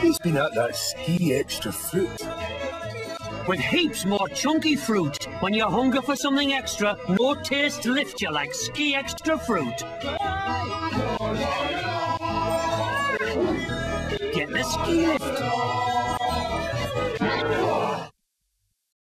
He's been at that ski extra fruit. With heaps more chunky fruit. When you hunger for something extra, no taste lifts you like ski extra fruit. Get the ski lift.